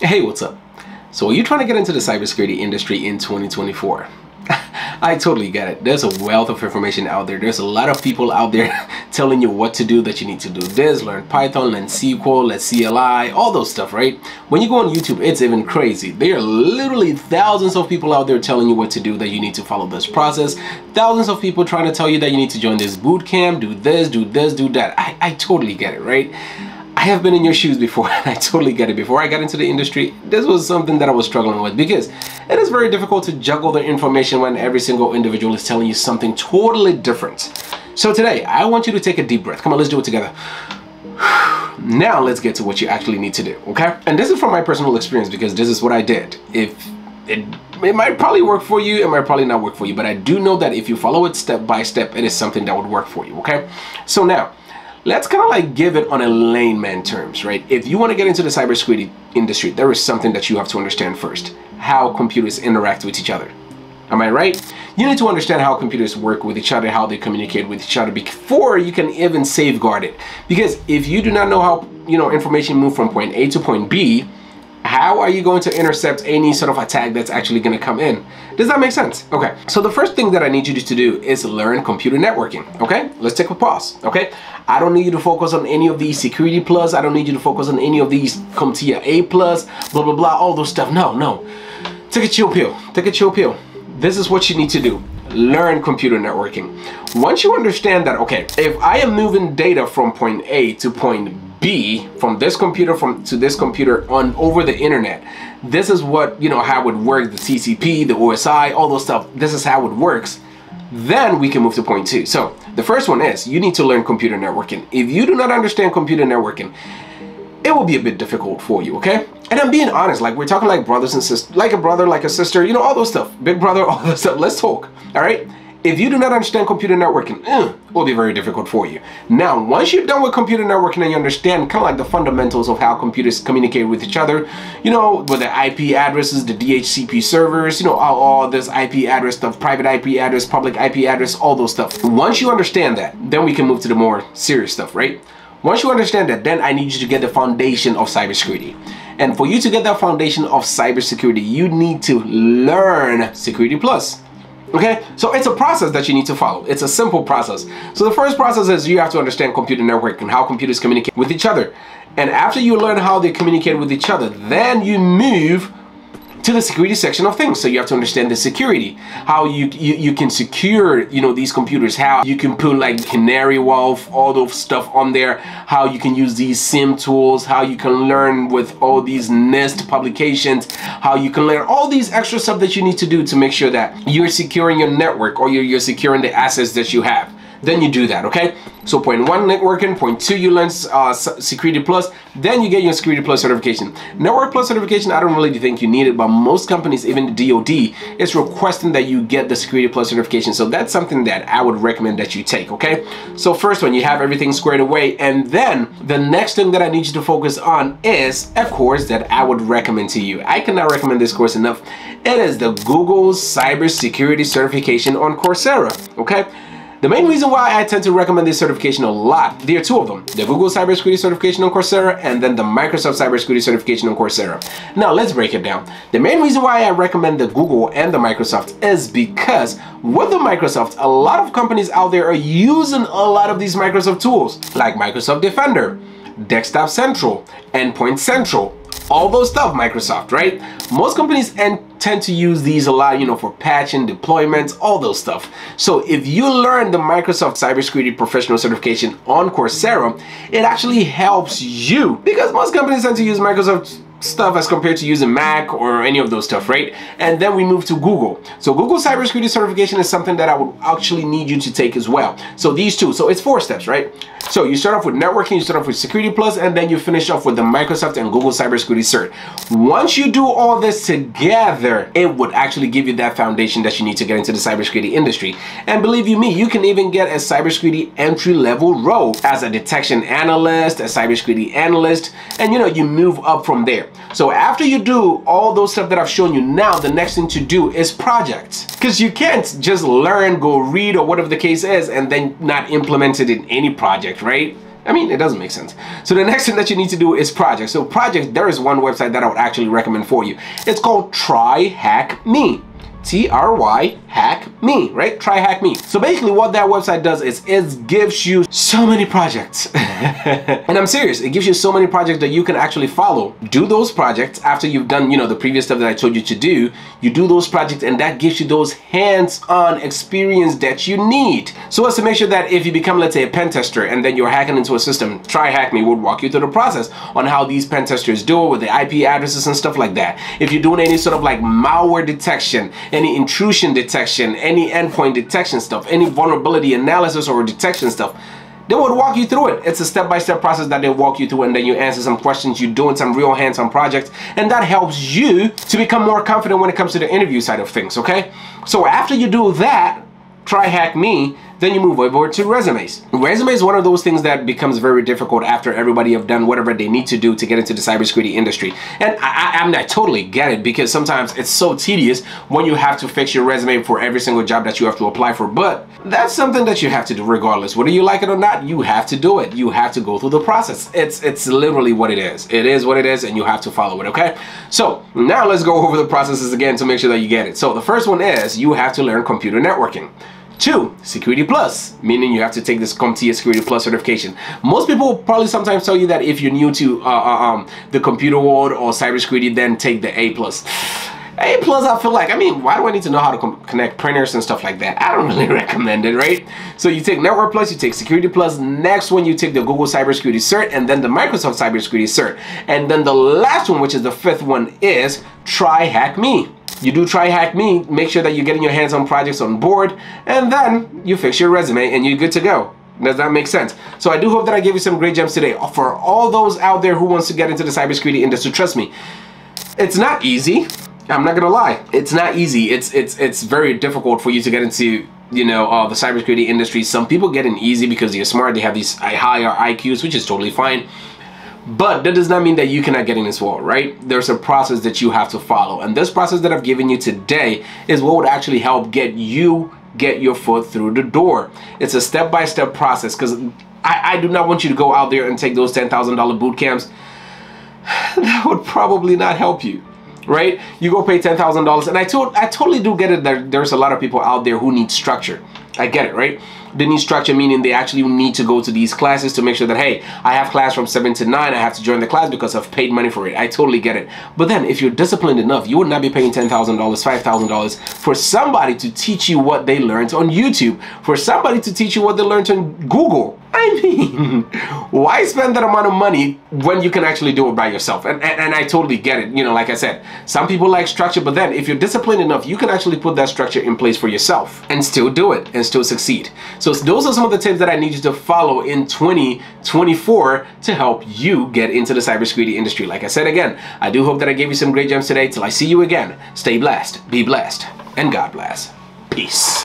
Hey, what's up? So are you trying to get into the cybersecurity industry in 2024? I totally get it. There's a wealth of information out there. There's a lot of people out there telling you what to do, that you need to do this, learn Python, learn SQL, learn CLI, all those stuff, right? When you go on YouTube, it's even crazy. There are literally thousands of people out there telling you what to do, that you need to follow this process. Thousands of people trying to tell you that you need to join this boot camp, do this, do this, do that. I, I totally get it, right? I have been in your shoes before I totally get it. Before I got into the industry, this was something that I was struggling with because it is very difficult to juggle the information when every single individual is telling you something totally different. So today, I want you to take a deep breath. Come on, let's do it together. Now let's get to what you actually need to do, okay? And this is from my personal experience because this is what I did. If it, it might probably work for you, it might probably not work for you, but I do know that if you follow it step by step, it is something that would work for you, okay? So now, let's kind of like give it on a layman terms, right? If you want to get into the cybersecurity industry, there is something that you have to understand first, how computers interact with each other. Am I right? You need to understand how computers work with each other, how they communicate with each other before you can even safeguard it. Because if you do not know how, you know, information move from point A to point B, how are you going to intercept any sort of attack that's actually going to come in? Does that make sense? Okay, so the first thing that I need you to do is learn computer networking, okay? Let's take a pause, okay? I don't need you to focus on any of these security plus, I don't need you to focus on any of these CompTIA A plus, blah, blah, blah, all those stuff. No, no. Take a chill pill, take a chill pill. This is what you need to do learn computer networking. Once you understand that, okay, if I am moving data from point A to point B from this computer from to this computer on over the internet. This is what, you know, how it works, the TCP, the OSI, all those stuff. This is how it works. Then we can move to point two. So the first one is you need to learn computer networking. If you do not understand computer networking, it will be a bit difficult for you, okay? And I'm being honest, like we're talking like brothers and sisters, like a brother, like a sister, you know, all those stuff. Big brother, all those stuff. Let's talk, all right? If you do not understand computer networking, eh, it will be very difficult for you. Now, once you're done with computer networking and you understand kind of like the fundamentals of how computers communicate with each other, you know, with the IP addresses, the DHCP servers, you know, all, all this IP address stuff, private IP address, public IP address, all those stuff. Once you understand that, then we can move to the more serious stuff, right? Once you understand that, then I need you to get the foundation of cybersecurity. And for you to get that foundation of cybersecurity, you need to learn Security Plus. Okay, so it's a process that you need to follow. It's a simple process. So the first process is you have to understand computer network and how computers communicate with each other. And after you learn how they communicate with each other, then you move to the security section of things. So you have to understand the security, how you, you, you can secure, you know, these computers, how you can put like Canary Wolf, all those stuff on there, how you can use these SIEM tools, how you can learn with all these NIST publications, how you can learn all these extra stuff that you need to do to make sure that you're securing your network or you're, you're securing the assets that you have then you do that, okay? So point one, networking, point two, you learn uh, Security Plus, then you get your Security Plus certification. Network Plus certification, I don't really think you need it, but most companies, even the DoD, is requesting that you get the Security Plus certification. So that's something that I would recommend that you take, okay? So first one, you have everything squared away, and then the next thing that I need you to focus on is a course that I would recommend to you. I cannot recommend this course enough. It is the Google Cybersecurity Certification on Coursera, okay? The main reason why I tend to recommend this certification a lot, there are two of them, the Google Cybersecurity Certification on Coursera and then the Microsoft Cybersecurity Certification on Coursera. Now let's break it down. The main reason why I recommend the Google and the Microsoft is because with the Microsoft, a lot of companies out there are using a lot of these Microsoft tools like Microsoft Defender, Desktop Central, Endpoint Central, all those stuff, Microsoft, right? Most companies tend to use these a lot, you know, for patching, deployments, all those stuff. So if you learn the Microsoft Cybersecurity Professional Certification on Coursera, it actually helps you because most companies tend to use Microsoft stuff as compared to using Mac or any of those stuff, right? And then we move to Google. So Google Cybersecurity Certification is something that I would actually need you to take as well. So these two, so it's four steps, right? So you start off with networking, you start off with Security Plus, and then you finish off with the Microsoft and Google Cybersecurity Cert. Once you do all this together, it would actually give you that foundation that you need to get into the cybersecurity industry. And believe you me, you can even get a cybersecurity entry level role as a detection analyst, a cybersecurity analyst, and you know, you move up from there. So after you do all those stuff that I've shown you now, the next thing to do is projects. Because you can't just learn, go read or whatever the case is and then not implement it in any project, right? I mean, it doesn't make sense. So the next thing that you need to do is projects. So projects, there is one website that I would actually recommend for you. It's called Try Hack Me. T-R-Y hack me, right? Try hack me. So basically what that website does is it gives you so many projects. and I'm serious, it gives you so many projects that you can actually follow. Do those projects after you've done, you know, the previous stuff that I told you to do. You do those projects and that gives you those hands-on experience that you need. So as to make sure that if you become, let's say, a pen tester and then you're hacking into a system, Try Hack Me would walk you through the process on how these pen testers do it with the IP addresses and stuff like that. If you're doing any sort of like malware detection, any intrusion detection, any endpoint detection stuff, any vulnerability analysis or detection stuff, they would walk you through it. It's a step-by-step -step process that they walk you through and then you answer some questions, you're doing some real hands-on projects, and that helps you to become more confident when it comes to the interview side of things, okay? So after you do that, try hack me, then you move over to resumes. Resume is one of those things that becomes very difficult after everybody have done whatever they need to do to get into the cybersecurity industry. And I, I, I, mean, I totally get it because sometimes it's so tedious when you have to fix your resume for every single job that you have to apply for. But that's something that you have to do regardless. Whether you like it or not, you have to do it. You have to go through the process. It's, it's literally what it is. It is what it is and you have to follow it, okay? So now let's go over the processes again to make sure that you get it. So the first one is you have to learn computer networking. Two, Security Plus, meaning you have to take this CompTIA Security Plus certification. Most people probably sometimes tell you that if you're new to uh, uh, um, the computer world or cybersecurity, then take the A Plus. A plus, I feel like, I mean, why do I need to know how to connect printers and stuff like that? I don't really recommend it, right? So you take Network Plus, you take Security Plus, next one you take the Google Cybersecurity Cert, and then the Microsoft Cybersecurity Cert. And then the last one, which is the fifth one, is Try Hack Me you do try hack me, make sure that you're getting your hands on projects on board, and then you fix your resume and you're good to go. Does that make sense? So I do hope that I gave you some great gems today. For all those out there who wants to get into the cybersecurity industry, trust me, it's not easy. I'm not gonna lie. It's not easy. It's it's it's very difficult for you to get into you know uh, the cybersecurity industry. Some people get in easy because they're smart. They have these higher IQs, which is totally fine. But that does not mean that you cannot get in this world, right? There's a process that you have to follow. And this process that I've given you today is what would actually help get you get your foot through the door. It's a step-by-step -step process because I, I do not want you to go out there and take those $10,000 boot camps. That would probably not help you right? You go pay $10,000 and I, to I totally do get it that there's a lot of people out there who need structure. I get it, right? They need structure, meaning they actually need to go to these classes to make sure that, hey, I have class from 7 to 9, I have to join the class because I've paid money for it. I totally get it. But then, if you're disciplined enough, you would not be paying $10,000, $5,000 for somebody to teach you what they learned on YouTube, for somebody to teach you what they learned on Google, I mean, why spend that amount of money when you can actually do it by yourself? And, and, and, I totally get it. You know, like I said, some people like structure, but then if you're disciplined enough, you can actually put that structure in place for yourself and still do it and still succeed. So those are some of the tips that I need you to follow in 2024 to help you get into the cybersecurity industry. Like I said again, I do hope that I gave you some great gems today. Till I see you again, stay blessed, be blessed, and God bless. Peace.